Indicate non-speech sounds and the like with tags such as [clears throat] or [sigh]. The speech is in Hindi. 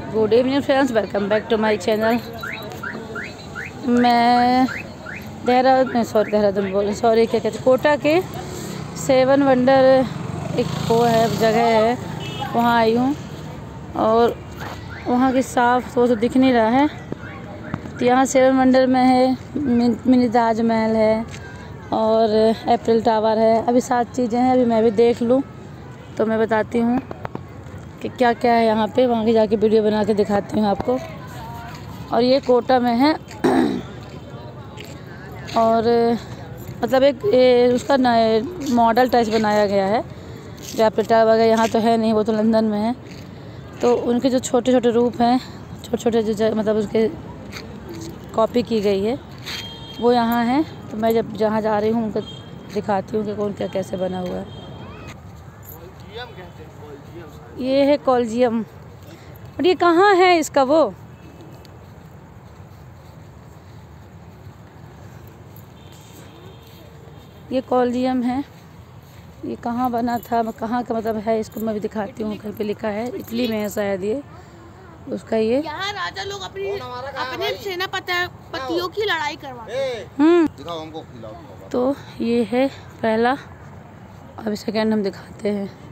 Good evening friends welcome back to my channel मैं देहरादून सॉरी देहरादून बोल सॉरी क्या कहते कोटा के सेवन वंडर एक वो है, जगह है। वहाँ आई हूँ। और वहाँ की साफ़ वो तो दिख नहीं रहा है। तो यहाँ सेवन वंडर में है, मिनी ताजमहल है और अप्रैल टावर है। अभी सात चीज़ें हैं, अभी मैं भी देख लूँ तो मैं बताती हूँ। कि क्या क्या है यहाँ पे, वहाँ के जाके वीडियो बना के दिखाती हूँ आपको। और ये कोटा में है। [clears throat] और मतलब एक, ये उसका मॉडल टच बनाया गया है। जो पिटा वगैरह यहाँ तो है नहीं, वो तो लंदन में है। तो उनके जो छोटे छोटे रूप हैं छोटे छोटे जो मतलब उसके कॉपी की गई है, वो यहाँ है। तो मैं जब, जहाँ जा रही हूँ, उनको दिखाती हूँ कि कौन क्या, कैसे बना हुआ है। ये है कॉलजियम और ये कहाँ है इसका वो? ये कॉलजियम है। ये कहाँ बना था? कहाँ का मतलब है इसको मैं भी दिखाती हूँ कहीं पे लिखा है। इटली में है शायद ये। उसका ये। यहाँ राजा लोग अपनी अपने सेनापतियों की लड़ाई करवाते हम्म। तो ये है पहला। अभी सेकेंड हम दिखाते हैं।